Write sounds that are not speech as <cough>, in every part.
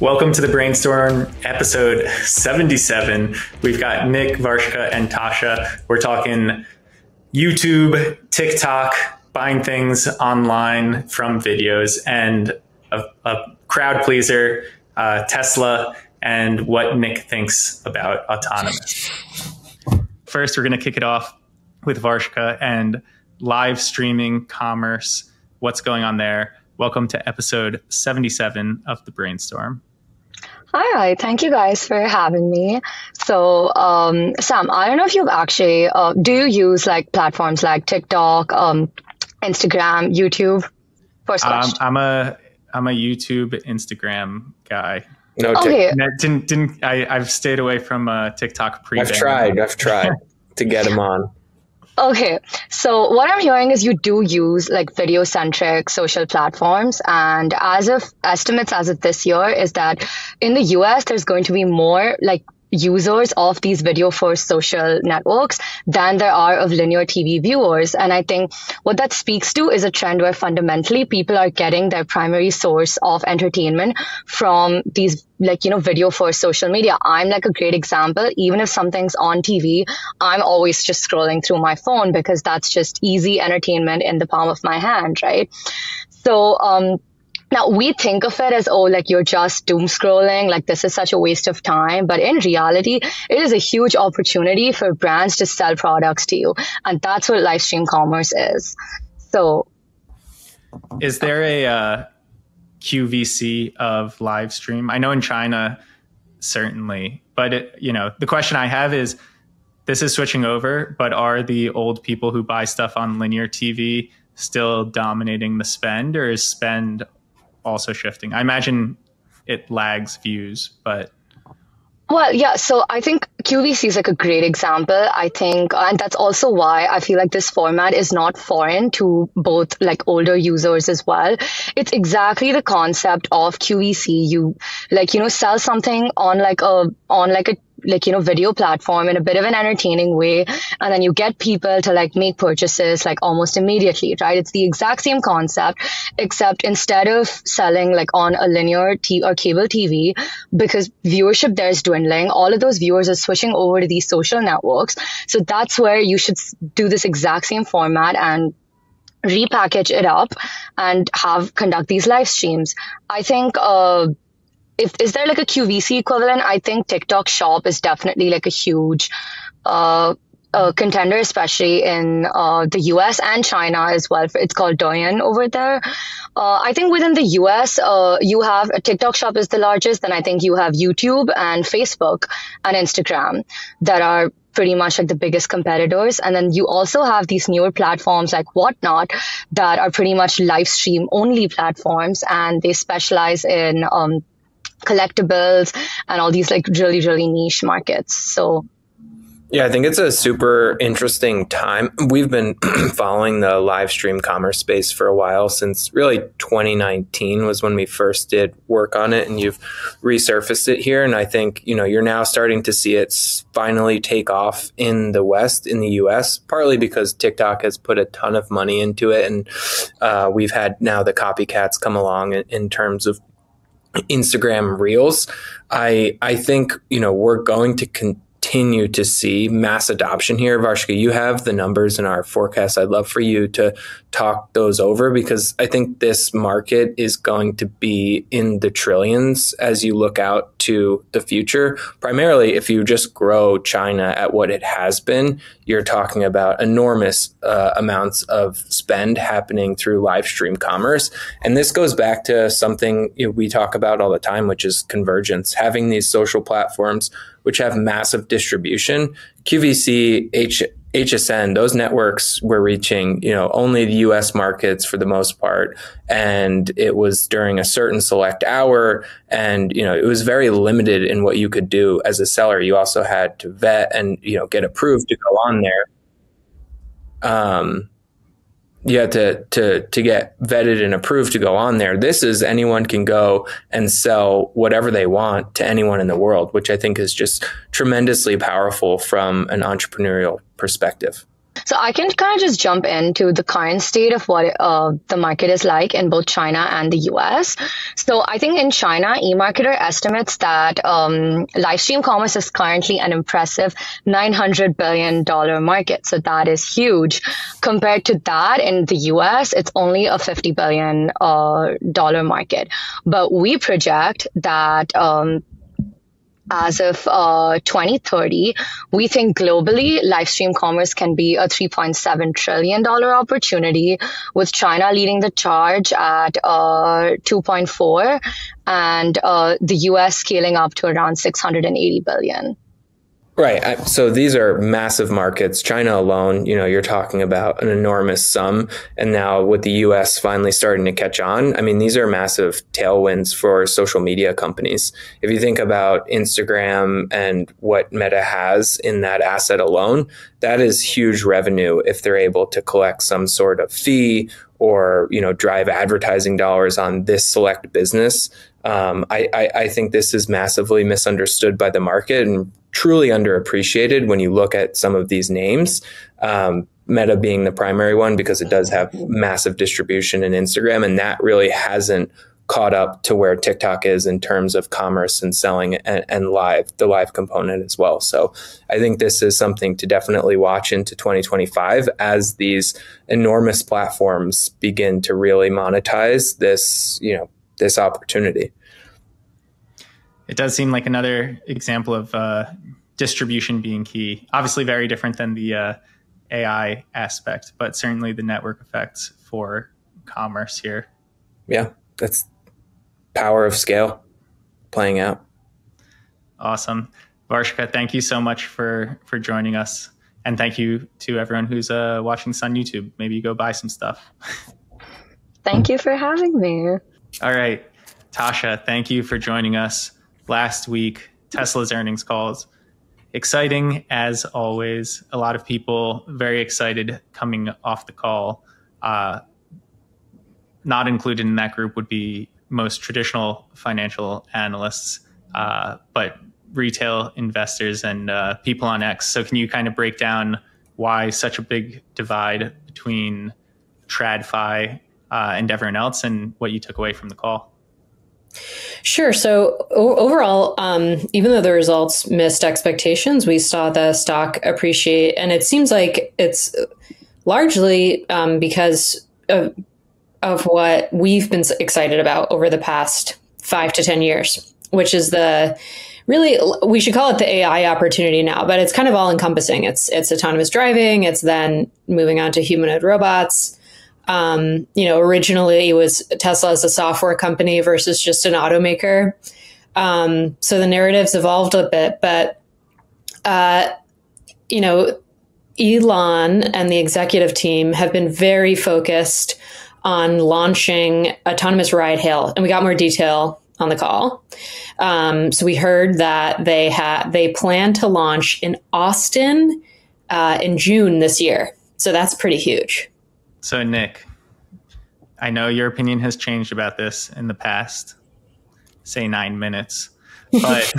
Welcome to the Brainstorm episode 77. We've got Nick, Varshika, and Tasha. We're talking YouTube, TikTok, buying things online from videos, and a, a crowd pleaser, uh, Tesla, and what Nick thinks about autonomous. First, we're going to kick it off with Varshika and live streaming commerce. What's going on there? Welcome to episode 77 of the Brainstorm. Hi, thank you guys for having me. So, um, Sam, I don't know if you've actually, uh, do you use like platforms like TikTok, um, Instagram, YouTube? First um, question. Um, I'm a, I'm a YouTube, Instagram guy. No, okay. didn't, didn't, I, I've stayed away from uh, TikTok pre I've tried, I've tried to get them on. Okay, so what I'm hearing is you do use like video centric social platforms, and as of estimates as of this year, is that in the US there's going to be more like users of these video first social networks than there are of linear TV viewers. And I think what that speaks to is a trend where fundamentally people are getting their primary source of entertainment from these like, you know, video first social media. I'm like a great example. Even if something's on TV, I'm always just scrolling through my phone because that's just easy entertainment in the palm of my hand, right? So, um, now we think of it as, oh, like you're just doom scrolling, like this is such a waste of time. But in reality, it is a huge opportunity for brands to sell products to you. And that's what live stream commerce is. So is there a uh, QVC of live stream? I know in China, certainly, but it, you know, the question I have is, this is switching over, but are the old people who buy stuff on linear TV still dominating the spend, or is spend also shifting? I imagine it lags views, but well, yeah. So I think QVC is like a great example. I think, and that's also why I feel like this format is not foreign to both like older users as well. It's exactly the concept of QVC. You like, you know, sell something on like a, on like a like, you know, video platform in a bit of an entertaining way. And then you get people to like make purchases like almost immediately, right? It's the exact same concept, except instead of selling like on a linear t- or cable TV, because viewership there is dwindling, all of those viewers are switching over to these social networks. So that's where you should do this exact same format and repackage it up and have conduct these live streams. I think, uh, if is there like a QVC equivalent? I think TikTok Shop is definitely like a huge uh, uh, contender, especially in uh, the US and China as well. It's called Douyin over there. Uh, I think within the US, uh, you have a TikTok Shop is the largest, then I think you have YouTube and Facebook and Instagram that are pretty much like the biggest competitors. And then you also have these newer platforms like Whatnot that are pretty much live stream only platforms and they specialize in um, collectibles and all these like really, really niche markets. So yeah, I think it's a super interesting time. We've been <clears throat> following the live stream commerce space for a while since really 2019 was when we first did work on it and you've resurfaced it here and I think, you know, you're now starting to see it finally take off in the west in the US partly because TikTok has put a ton of money into it and uh, we've had now the copycats come along in, in terms of Instagram Reels, I I think you know we're going to con- continue to see mass adoption here. Varshika, you have the numbers in our forecast. I'd love for you to talk those over because I think this market is going to be in the trillions as you look out to the future. Primarily, if you just grow China at what it has been, you're talking about enormous uh, amounts of spend happening through live stream commerce. And this goes back to something you know, we talk about all the time, which is convergence, having these social platforms which have massive distribution. QVC, H, HSN, those networks were reaching, you know, only the US markets for the most part. And it was during a certain select hour. And, you know, it was very limited in what you could do as a seller. You also had to vet and, you know, get approved to go on there. Um, you have to to to get vetted and approved to go on there. This is anyone can go and sell whatever they want to anyone in the world, which I think is just tremendously powerful from an entrepreneurial perspective. So I can kind of just jump into the current state of what uh, the market is like in both China and the US. So I think in China, eMarketer estimates that um, live stream commerce is currently an impressive $900 billion market. So that is huge. Compared to that in the US, it's only a $50 billion uh, market. But we project that um, as of uh, 2030, we think globally, live stream commerce can be a $3.7 trillion opportunity, with China leading the charge at uh, 2.4 and uh, the US scaling up to around 680 billion. Right. So these are massive markets. China alone, you know, you're talking about an enormous sum. And now with the US finally starting to catch on, I mean, these are massive tailwinds for social media companies. If you think about Instagram and what Meta has in that asset alone, that is huge revenue if they're able to collect some sort of fee or, you know, drive advertising dollars on this select business. Um, I, I, I think this is massively misunderstood by the market and truly underappreciated when you look at some of these names. Um, Meta being the primary one because it does have massive distribution in Instagram, and that really hasn't caught up to where TikTok is in terms of commerce and selling and, and, live, the live component as well. So I think this is something to definitely watch into 2025 as these enormous platforms begin to really monetize this, you know, this opportunity it does seem like another example of uh, distribution being key. Obviously, very different than the uh, AI aspect, but certainly the network effects for commerce here. Yeah, that's power of scale playing out. Awesome, Varshika. Thank you so much for for joining us, and thank you to everyone who's uh, watching this on YouTube. Maybe you go buy some stuff. Thank you for having me. All right, Tasha. Thank you for joining us last week, Tesla's earnings calls. Exciting as always. A lot of people very excited coming off the call. Uh, not included in that group would be most traditional financial analysts, uh, but retail investors and uh, people on X. So, can you kind of break down why such a big divide between TradFi uh, and everyone else and what you took away from the call? Sure. So o- overall, um, even though the results missed expectations, we saw the stock appreciate, and it seems like it's largely um, because of, of what we've been excited about over the past five to ten years, which is the really we should call it the AI opportunity now, but it's kind of all encompassing. It's it's autonomous driving. It's then moving on to humanoid robots. Um, you know, originally it was Tesla as a software company versus just an automaker. Um, so the narratives evolved a bit, but uh, you know, Elon and the executive team have been very focused on launching autonomous ride hail, and we got more detail on the call. Um, so we heard that they had they plan to launch in Austin uh, in June this year. So that's pretty huge. So, Nick, I know your opinion has changed about this in the past, say nine minutes, but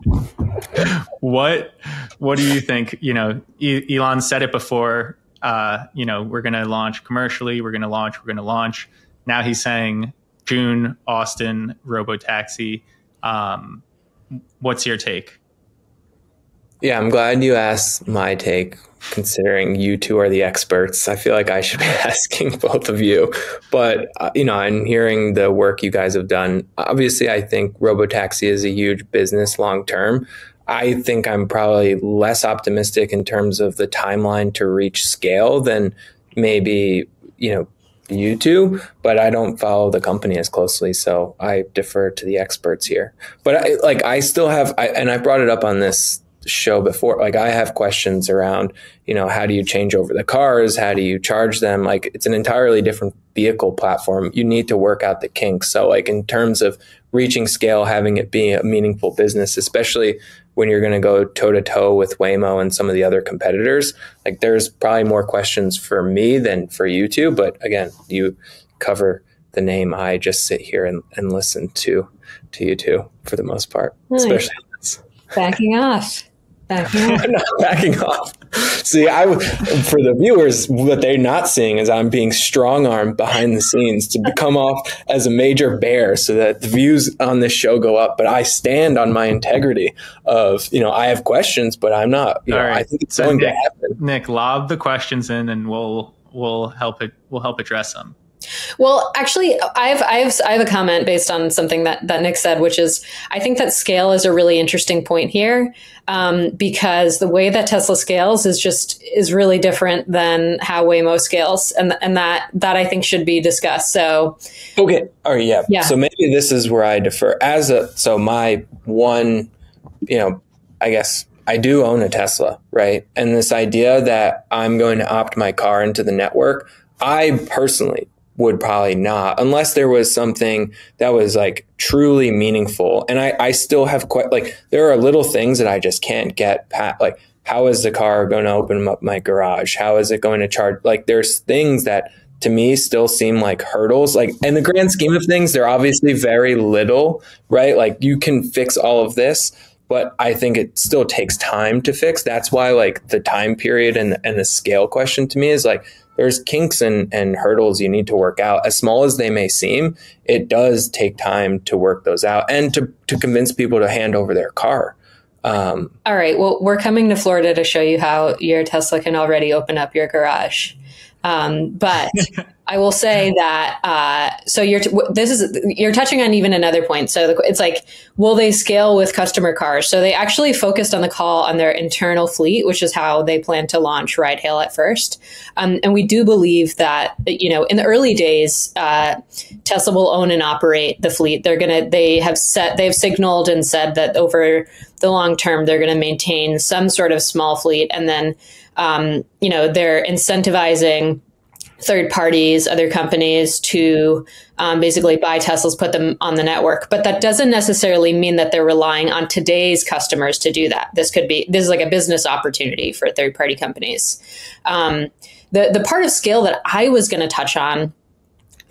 <laughs> what what do you think? You know, Elon said it before. Uh, you know, we're going to launch commercially. We're going to launch. We're going to launch. Now he's saying June, Austin, Robotaxi. Um, what's your take? Yeah, I'm glad you asked my take, considering you two are the experts. I feel like I should be <laughs> asking both of you. But, uh, you know, and hearing the work you guys have done, obviously, I think Robotaxi is a huge business long term. I think I'm probably less optimistic in terms of the timeline to reach scale than maybe, you know, you two, but I don't follow the company as closely, so I defer to the experts here. But I, like, I still have, I, and I brought it up on this show before. Like i have questions around you know how do you change over the cars? How do you charge them? Like it's an entirely different vehicle platform. You need to work out the kinks. So like in terms of reaching scale having it be a meaningful business especially when you're going to go toe to toe with waymo and some of the other competitors like there's probably more questions for me than for you two. But again you cover the name. I just sit here and, and listen to to you two for the most part nice. especially backing off Backing <laughs> off. backing off. See, I for the viewers, what they're not seeing is I'm being strong armed behind the scenes to come off as a major bear, so that the views on this show go up. But I stand on my integrity of you know I have questions, but I'm not. You know, All right. I think it's So going Nick- to happen. Nick, lob the questions in, and we'll we'll help it. We'll help address them. Well, actually, I have I have I have a comment based on something that that Nick said, which is I think that scale is a really interesting point here um, because the way that Tesla scales is just is really different than how Waymo scales, and and that that I think should be discussed. So Okay. All right. Yeah. Yeah. So maybe this is where I defer. As a so my one, you know, I guess I do own a Tesla, right? And this idea that I'm going to opt my car into the network, I personally would probably not, unless there was something that was like truly meaningful. And I, I still have quite like there are little things that I just can't get pat like how is the car going to open up my garage? How is it going to charge? Like there's things that to me still seem like hurdles. Like in the grand scheme of things, they're obviously very little, right? Like you can fix all of this, but I think it still takes time to fix. That's why like the time period and and the scale question to me is like there's kinks and, and hurdles you need to work out. As small as they may seem, it does take time to work those out and to, to convince people to hand over their car. Um, All right. Well, we're coming to Florida to show you how your Tesla can already open up your garage. Um, but I will say <laughs> that uh, so you're t- this is you're touching on even another point. So the, it's like, will they scale with customer cars? So they actually focused on the call on their internal fleet, which is how they plan to launch ride hail at first. Um, and we do believe that you know in the early days, uh, Tesla will own and operate the fleet. They're gonna they have set they've signaled and said that over the long term they're going to maintain some sort of small fleet, and then um, you know they're incentivizing third parties, other companies to um, basically buy Teslas, put them on the network. But that doesn't necessarily mean that they're relying on today's customers to do that. This could be this is like a business opportunity for third party companies. Um, the the part of scale that I was going to touch on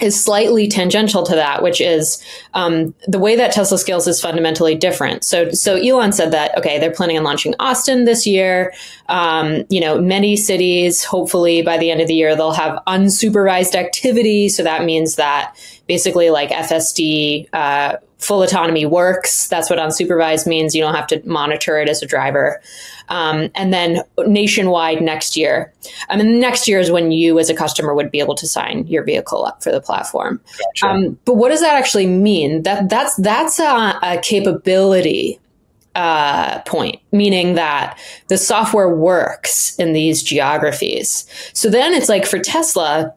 is slightly tangential to that, which is um, the way that Tesla scales is fundamentally different. So, so Elon said that okay, they're planning on launching Austin this year. Um, you know, many cities, hopefully by the end of the year, they'll have unsupervised activity. So that means that basically, like FSD. Uh, Full autonomy works. That's what unsupervised means. You don't have to monitor it as a driver. Um, and then nationwide next year. I mean, next year is when you, as a customer, would be able to sign your vehicle up for the platform. Gotcha. Um, but what does that actually mean? That that's that's a, a capability uh, point, meaning that the software works in these geographies. So then it's like for Tesla,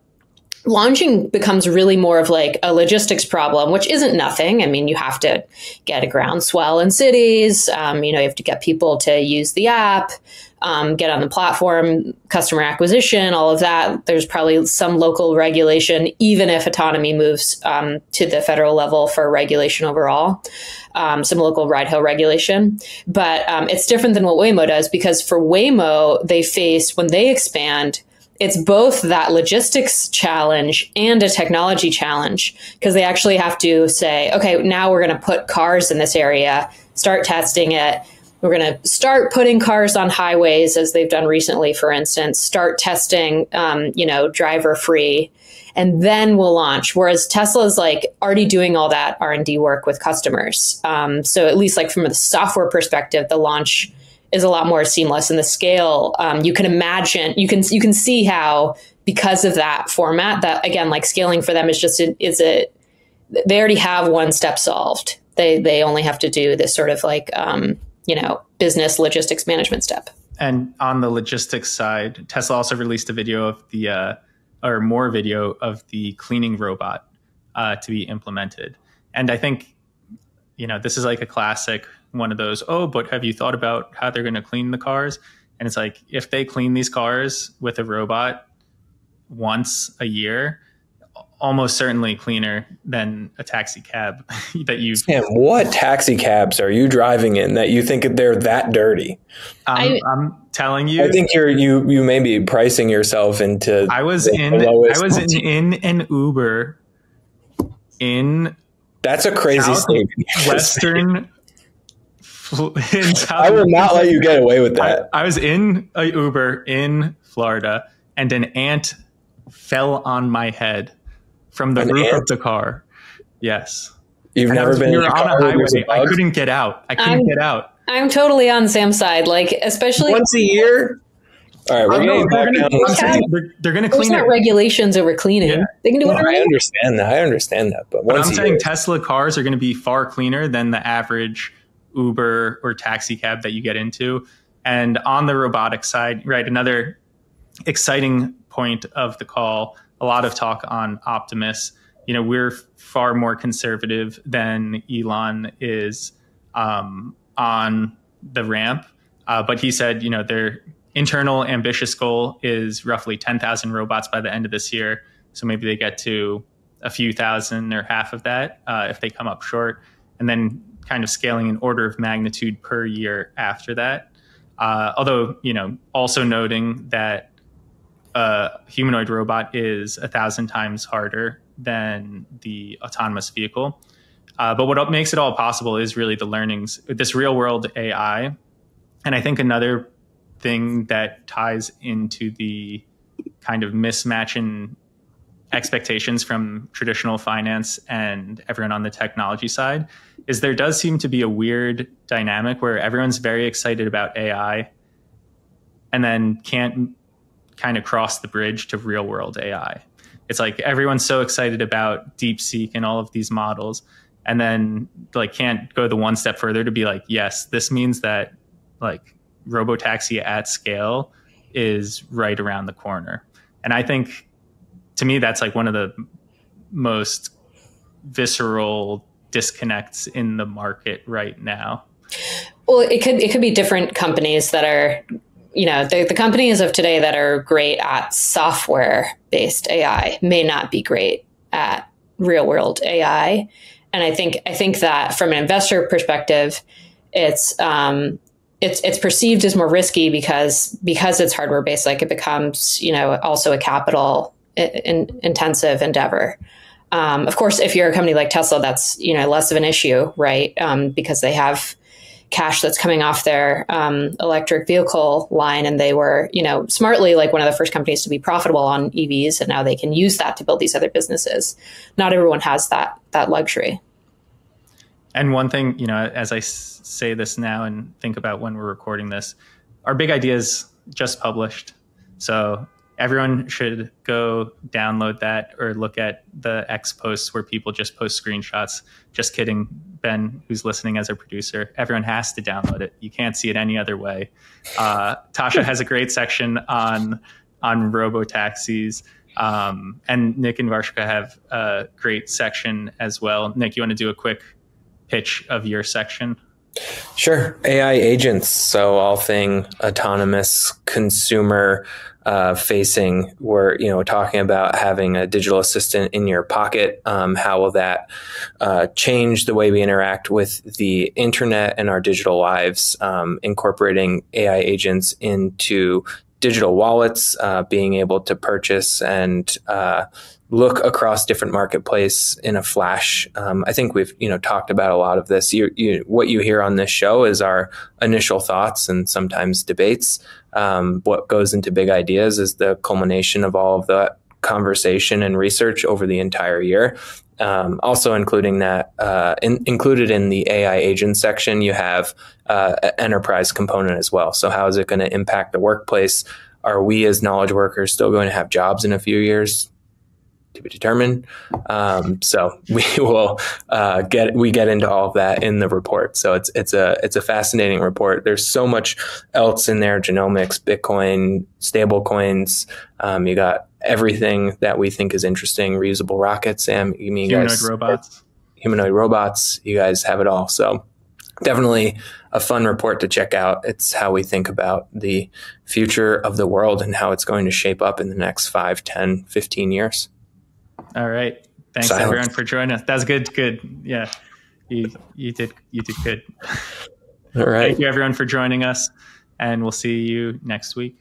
launching becomes really more of like a logistics problem, which isn't nothing. I mean, you have to get a groundswell in cities. Um, you know, you have to get people to use the app, um, get on the platform, customer acquisition, all of that. There's probably some local regulation, even if autonomy moves um, to the federal level for regulation overall. Um, some local ride hail regulation, but um, it's different than what Waymo does because for Waymo, they face when they expand, it's both that logistics challenge and a technology challenge because they actually have to say, okay, now we're going to put cars in this area, start testing it. We're going to start putting cars on highways as they've done recently, for instance, start testing, um, you know, driver free, and then we'll launch. Whereas Tesla is like already doing all that R and D work with customers. Um, so at least like from the software perspective, the launch is a lot more seamless. And the scale um, you can imagine you can you can see how because of that format that again like scaling for them is just is it they already have one step solved. They they only have to do this sort of like um, you know business logistics management step. And on the logistics side, Tesla also released a video of the, uh, or more video of the cleaning robot uh, to be implemented. And I think, you know, this is like a classic one of those, oh, but have you thought about how they're going to clean the cars? And it's like, if they clean these cars with a robot once a year, almost certainly cleaner than a taxi cab <laughs> that you And what taxi cabs are you driving in that you think they're that dirty? I'm, I- I'm telling you I think you're you you may be pricing yourself into. I was in I was in, in an Uber in That's a crazy South statement. Western in I will not let you get away with that. I, I was in a Uber in Florida, and an ant fell on my head from the An roof ant? of the car. Yes. You've And never was- been we were on a highway. a I bug? couldn't get out. I couldn't I'm- get out. I'm totally on Sam's side. Like, especially once a year. All right, we're Oh, no, getting back gonna, down. They're, they're gonna there's clean it. not regulations over cleaning. Yeah. They can do No, whatever. I understand that. I understand that, but But once I'm a saying year, Tesla cars are going to be far cleaner than the average Uber or taxi cab that you get into. And on the robotic side, right, another exciting point of the call, a lot of talk on Optimus. You know, we're far more conservative than Elon is um, on the ramp. Uh, but he said, you know, their internal ambitious goal is roughly 10,000 robots by the end of this year. So maybe they get to a few thousand or half of that uh, if they come up short, and then kind of scaling an order of magnitude per year after that. Uh, although, you know, also noting that a humanoid robot is a thousand times harder than the autonomous vehicle. Uh, but what makes it all possible is really the learnings, this real world AI. And I think another thing that ties into the kind of mismatch in expectations from traditional finance and everyone on the technology side is there does seem to be a weird dynamic where everyone's very excited about AI and then can't kind of cross the bridge to real world AI. It's like everyone's so excited about DeepSeek and all of these models and then like can't go the one step further to be like yes, this means that like robotaxi at scale is right around the corner. And I think to me that's like one of the most visceral disconnects in the market right now. Well, it could it could be different companies that are, you know, the, the companies of today that are great at software based AI may not be great at real world AI. And I think I think that from an investor perspective, it's um, it's it's perceived as more risky because because it's hardware based. Like it becomes you know also a capital in, intensive endeavor. Um, of course, if you're a company like Tesla, that's you know less of an issue, right? Um, because they have cash that's coming off their um, electric vehicle line, and they were you know smartly like one of the first companies to be profitable on EVs, and now they can use that to build these other businesses. Not everyone has that that luxury. And one thing, you know, as I say this now and think about when we're recording this, our big idea is just published. So everyone should go download that or look at the X posts where people just post screenshots. Just kidding, Ben, who's listening as a producer. Everyone has to download it. You can't see it any other way. Uh, Tasha has a great section on on robo taxis. Um, and Nick and Varshika have a great section as well. Nick, you want to do a quick pitch of your section? Sure. AI agents. So all thing autonomous consumer uh, facing. We're you know talking about having a digital assistant in your pocket. Um, how will that uh, change the way we interact with the internet and our digital lives? Um, incorporating AI agents into digital wallets, uh, being able to purchase and uh, look across different marketplace in a flash. Um, I think we've you know talked about a lot of this. You, you, what you hear on this show is our initial thoughts and sometimes debates. Um, what goes into big ideas is the culmination of all of the conversation and research over the entire year. Um, also, including that, uh, in, included in the AI agent section, you have uh, an enterprise component as well. So, how is it going to impact the workplace? Are we as knowledge workers still going to have jobs in a few years? To be determined. Um, so we <laughs> will uh, get we get into all of that in the report. So it's it's a it's a fascinating report. There's so much else in there: genomics, Bitcoin, stable coins. Um, you got everything that we think is interesting. Reusable rockets, Sam. You mean Humanoid guys, robots. humanoid robots. You guys have it all. So definitely a fun report to check out. It's how we think about the future of the world and how it's going to shape up in the next 5, 10, 15 years. All right. Thanks Silence. everyone for joining us. That's good. Good. Yeah. You you did you did good. All right. Thank you everyone for joining us and we'll see you next week.